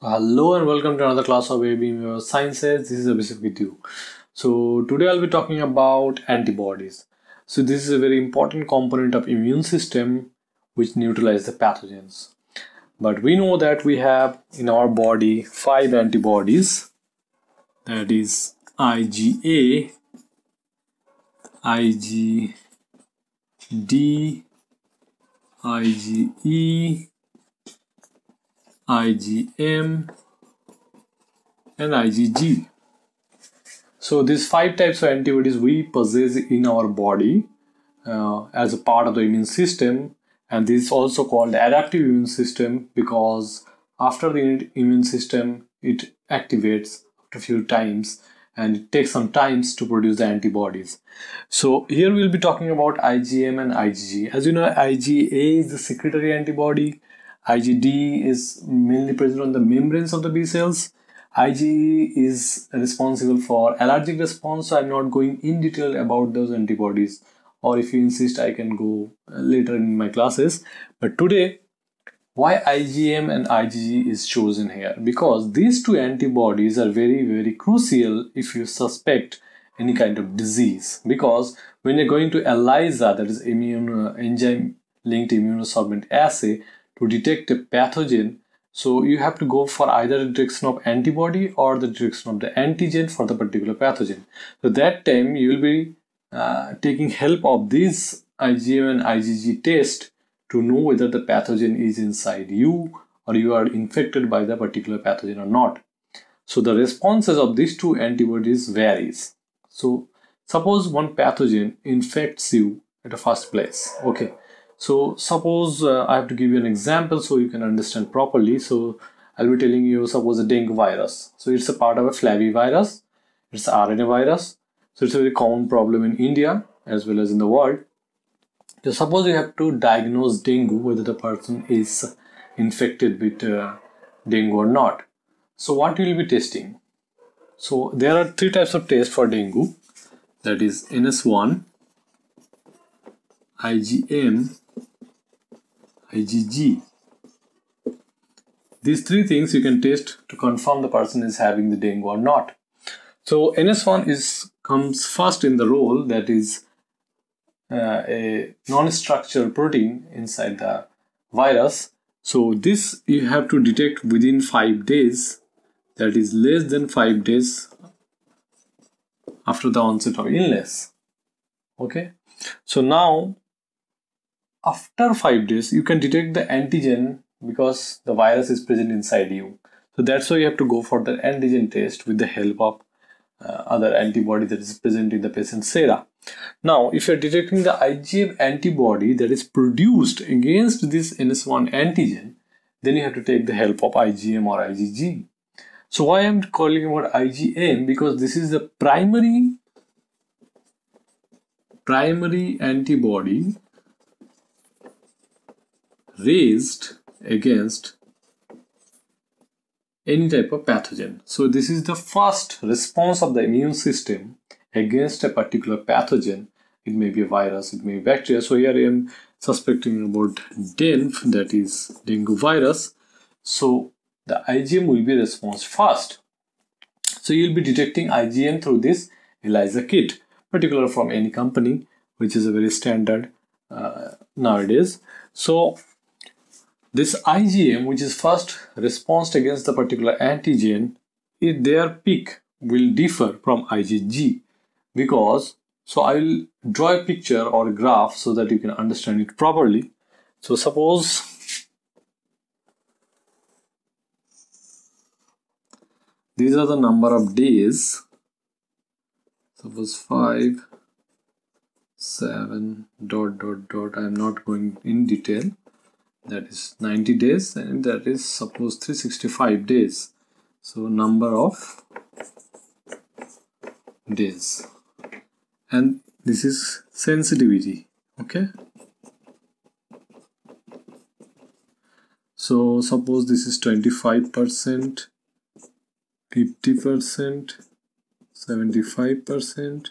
Hello and welcome to another class of AB Sciences. This is Abhishek with you. So today I'll be talking about antibodies. So this is a very important component of immune system which neutralize the pathogens. But we know that we have in our body five antibodies that is IgA, IgD, IgE, IgM and IgG. So these five types of antibodies we possess in our body uh, as a part of the immune system and this is also called adaptive immune system because after the immune system it activates after a few times and it takes some times to produce the antibodies. So here we'll be talking about IgM and IgG. As you know IgA is the secretory antibody IgD is mainly present on the membranes of the B cells. IgE is responsible for allergic response, so I'm not going in detail about those antibodies. Or if you insist, I can go later in my classes. But today, why IgM and IgG is chosen here? Because these two antibodies are very, very crucial if you suspect any kind of disease. Because when you're going to ELISA, that is immune uh, enzyme linked immunosorbent assay, to detect a pathogen so you have to go for either the detection of antibody or the detection of the antigen for the particular pathogen so that time you will be uh, taking help of this IgM and IgG test to know whether the pathogen is inside you or you are infected by the particular pathogen or not. So the responses of these two antibodies varies. So suppose one pathogen infects you at the first place. Okay, so suppose uh, I have to give you an example so you can understand properly. So I'll be telling you suppose a dengue virus. So it's a part of a flavivirus. It's RNA virus. So it's a very common problem in India as well as in the world. So suppose you have to diagnose dengue whether the person is infected with uh, dengue or not. So what you will be testing? So there are three types of tests for dengue. That is NS1, IgM IgG. These three things you can test to confirm the person is having the dengue or not. So NS1 is comes first in the role that is uh, a non-structural protein inside the virus. So this you have to detect within five days. That is less than five days after the onset of illness. Okay. So now after five days you can detect the antigen because the virus is present inside you. So that's why you have to go for the antigen test with the help of uh, other antibody that is present in the patient's sera. Now if you're detecting the igm antibody that is produced against this ns1 antigen then you have to take the help of igm or igg so why i'm calling about igm because this is the primary primary antibody raised against any type of pathogen. So this is the first response of the immune system against a particular pathogen. It may be a virus, it may be bacteria. So here I am suspecting about DENV, that is dengue virus. So the IgM will be response first. So you'll be detecting IgM through this ELISA kit, particular from any company, which is a very standard uh, nowadays. So this IgM, which is first response against the particular antigen, if their peak will differ from IgG because so I will draw a picture or a graph so that you can understand it properly. So suppose these are the number of days. Suppose 5 7 dot dot dot. I am not going in detail that is 90 days and that is suppose 365 days. So number of days. And this is sensitivity okay? So suppose this is 25 percent 50 percent 75 percent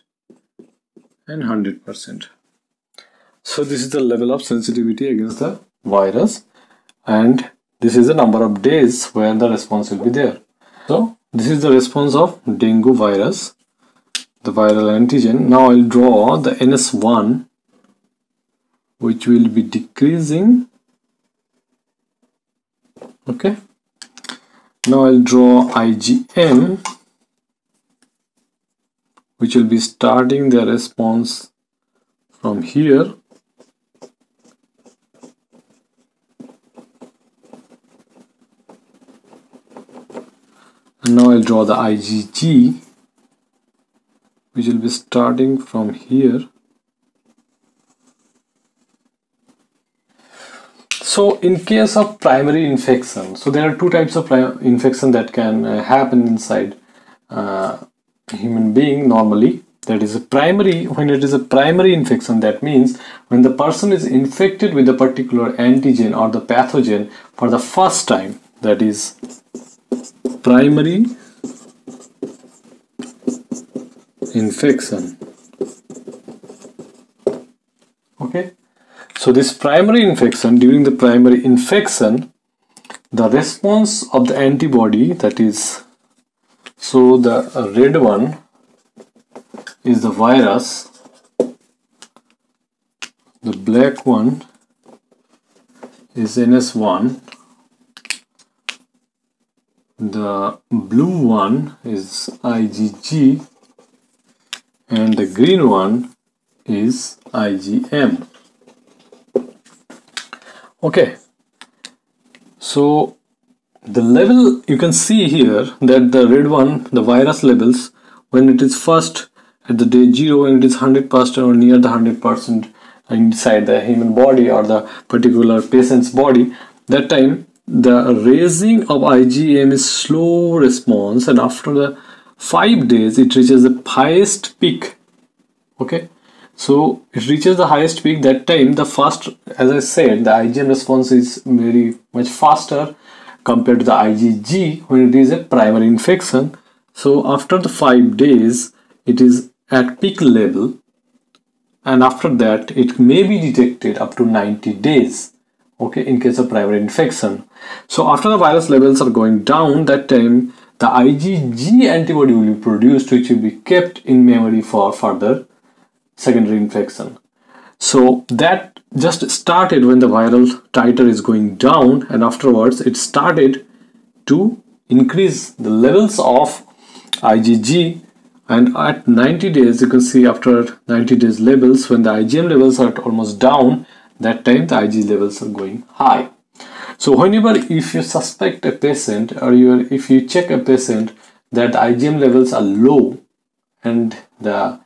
and 100 percent. So this is the level of sensitivity against the virus and this is the number of days where the response will be there. So this is the response of dengue virus the viral antigen. Now I'll draw the ns1 which will be decreasing. Okay. Now I'll draw IgM which will be starting the response from here now I'll draw the IgG which will be starting from here So in case of primary infection, so there are two types of infection that can uh, happen inside uh, human being normally. That is a primary, when it is a primary infection, that means when the person is infected with a particular antigen or the pathogen for the first time, that is primary infection. Okay so this primary infection, during the primary infection, the response of the antibody that is, so the red one is the virus, the black one is NS1, the blue one is IgG and the green one is IgM okay so the level you can see here that the red one the virus levels when it is first at the day zero and it is 100% or near the 100% inside the human body or the particular patient's body that time the raising of IgM is slow response and after the five days it reaches the highest peak. Okay? So it reaches the highest peak that time the first as I said the IgM response is very much faster compared to the IgG when it is a primary infection. So after the 5 days it is at peak level and after that it may be detected up to 90 days okay in case of primary infection so after the virus levels are going down that time the IgG antibody will be produced which will be kept in memory for further secondary infection. So that just started when the viral titer is going down and afterwards it started to increase the levels of IgG and at 90 days you can see after 90 days levels when the IgM levels are almost down that time the Ig levels are going high. So whenever if you suspect a patient or you're if you check a patient that IgM levels are low and the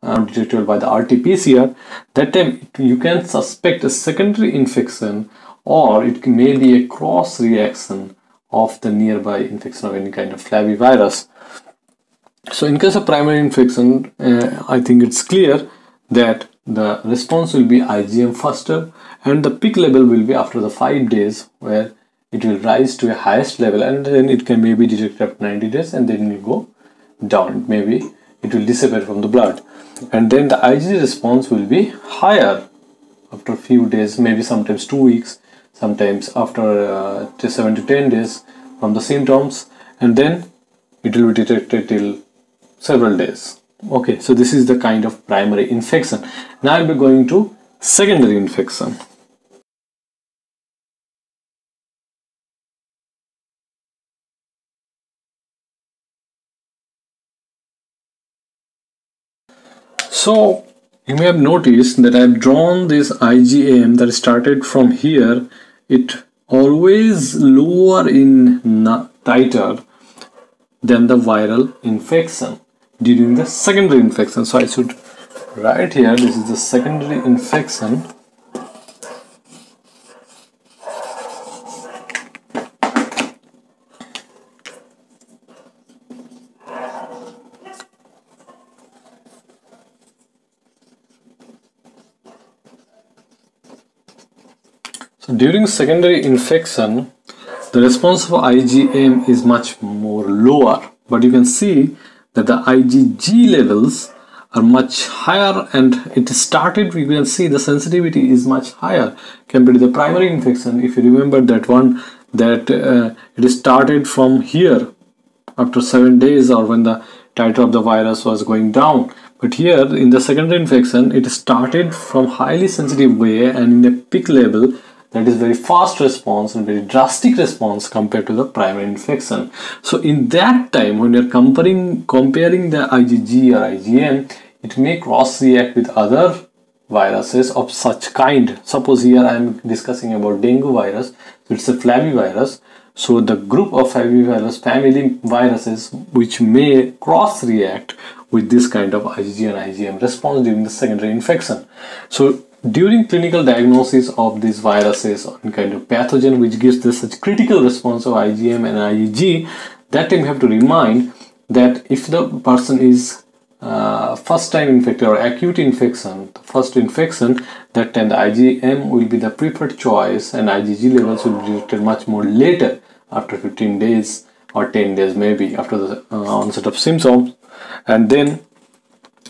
uh, detected by the RT-PCR, that time you can suspect a secondary infection or it may be a cross reaction of the nearby infection of any kind of flavivirus. So in case of primary infection, uh, I think it's clear that the response will be IgM faster and the peak level will be after the 5 days where it will rise to a highest level and then it can maybe detect after 90 days and then it will go down. Maybe it will dissipate from the blood and then the IgG response will be higher after a few days, maybe sometimes two weeks, sometimes after uh, 7 to 10 days from the symptoms, and then it will be detected till several days. Okay, so this is the kind of primary infection. Now I'll be going to secondary infection. So you may have noticed that I've drawn this IgM that started from here. It always lower in titer than the viral infection during the secondary infection. So I should write here this is the secondary infection So during secondary infection, the response of IgM is much more lower, but you can see that the IgG levels are much higher and it started, we can see the sensitivity is much higher compared to the primary infection. If you remember that one that uh, it started from here after seven days or when the titer of the virus was going down but here in the secondary infection it started from highly sensitive way and in a peak level that is very fast response and very drastic response compared to the primary infection. So in that time when you're comparing comparing the igg or igm it may cross react with other viruses of such kind. Suppose here i am discussing about dengue virus so it's a flavivirus. So the group of flavivirus family viruses which may cross react with this kind of IgG and IgM response during the secondary infection. So during clinical diagnosis of these viruses or kind of pathogen which gives this such critical response of IgM and IgG, that time you have to remind that if the person is uh, first time infected or acute infection, first infection, that time the IgM will be the preferred choice and IgG levels will be detected much more later after 15 days or 10 days maybe after the uh, onset of symptoms. And then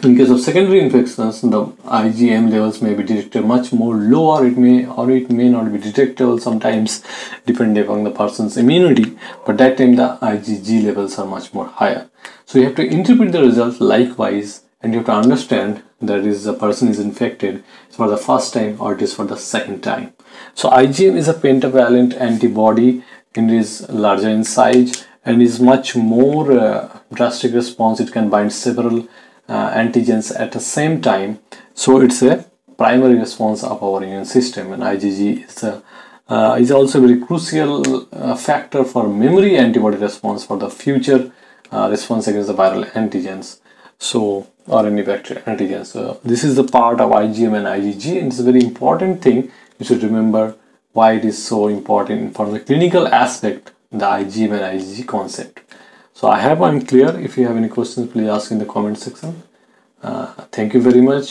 in case of secondary infections the IgM levels may be detected much more lower it may or it may not be detectable sometimes depending upon the person's immunity but that time the IgG levels are much more higher. So you have to interpret the results likewise and you have to understand that is the person is infected for the first time or it is for the second time. So IgM is a pentavalent antibody and is larger in size and is much more uh, drastic response. It can bind several uh, antigens at the same time. So it's a primary response of our immune system and IgG is a uh, is also a very crucial uh, factor for memory antibody response for the future uh, response against the viral antigens so or any bacterial antigens. So this is the part of IgM and IgG and it's a very important thing. You should remember why it is so important for the clinical aspect the IgM and IgG concept so I hope I'm clear. If you have any questions, please ask in the comment section. Uh, thank you very much.